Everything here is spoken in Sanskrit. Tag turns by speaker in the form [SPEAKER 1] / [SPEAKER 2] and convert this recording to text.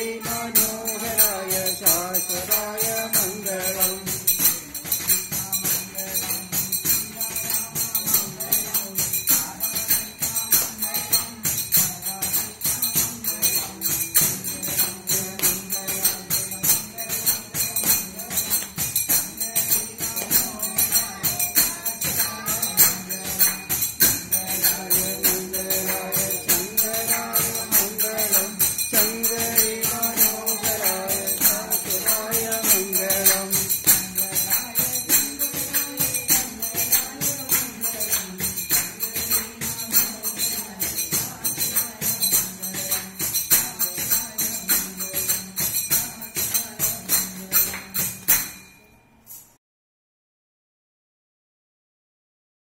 [SPEAKER 1] ो जनाय